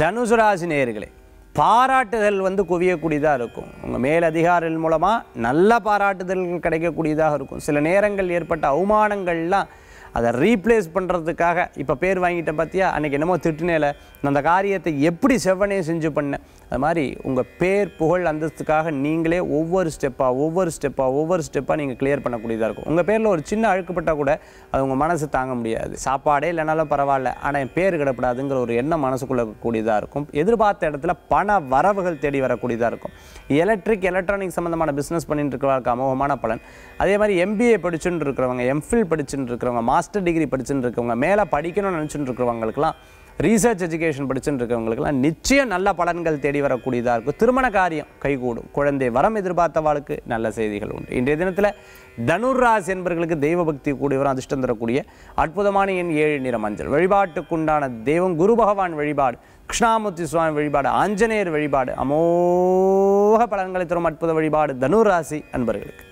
தனுசு ராசி நேயர்களே பாராட்டுதல் வந்து குவியக்கூடியதாக இருக்கும். உங்கள் மேலதிகாரிகள் மூலமாக நல்ல பாராட்டுதல்கள் கிடைக்கக்கூடியதாக இருக்கும். சில நேரங்கள் ஏற்பட்ட அவமானங்கள்லாம் அதை ரீப்ளேஸ் பண்ணுறதுக்காக இப்போ பேர் வாங்கிட்டேன் பார்த்தியா அன்றைக்கி என்னமோ திட்டுனேல நான் அந்த காரியத்தை எப்படி செவ்வனே செஞ்சு பண்ணேன்? அது மாதிரி உங்கள் பேர் புகழ் அந்தஸ்துக்காக நீங்களே ஒவ்வொரு ஸ்டெப்பாக ஒவ்வொரு ஸ்டெப்பாக ஒவ்வொரு ஸ்டெப்பாக நீங்கள் கிளியர் பண்ணக்கூடியதாக இருக்கும். உங்கள் பேரில் ஒரு சின்ன அழுக்குப்பட்டால் கூட அது உங்கள் மனசு தாங்க முடியாது. சாப்பாடே இல்லைனாலும் பரவாயில்ல. ஆனால் என் பேர் கிடப்படாதுங்கிற ஒரு எண்ணம் மனசுக்குள்ளே கூடியதாக இருக்கும். எதிர்பார்த்த இடத்துல பண வரவுகள் தேடி வரக்கூடியதாக இருக்கும். எலக்ட்ரிக் எலக்ட்ரானிக் சம்மந்தமான பிஸ்னஸ் பண்ணிட்டு இருக்கிறவங்களுக்கு அமோகமான பலன். அதே மாதிரி எம்பிஏ படிச்சுட்டு இருக்கிறவங்க எம்ஃபில் படிச்சுட்டு இருக்கிறவங்க மாஸ்டர் டிகிரி படிச்சுட்டு இருக்கிறவங்க மேலே படிக்கணும்னு நினச்சிட்டு இருக்கிறவங்களுக்குலாம் ரீசர்ச் எஜுகேஷன் படிச்சுட்டு இருக்கவங்களுக்குலாம் நிச்சயம் நல்ல பலன்கள் தேடி வரக்கூடியதாக இருக்கும். திருமண காரியம் கைகூடும். குழந்தை வரம் எதிர்பார்த்தவாளுக்கு நல்ல செய்திகள் உண்டு. இன்றைய தினத்தில் தனுர்ராசி என்பவர்களுக்கு தெய்வ பக்தி கூடியவரும் அதிர்ஷ்டம் தரக்கூடிய அற்புதமான என் ஏழு நிற மஞ்சள். வழிபாட்டுக்குண்டான தெய்வம் குரு பகவான் வழிபாடு கிருஷ்ணாமூர்த்தி சுவாமி வழிபாடு ஆஞ்சநேயர் வழிபாடு அமோக பலன்களை தரும் அற்புத வழிபாடு தனுராசி அன்பர்களுக்கு.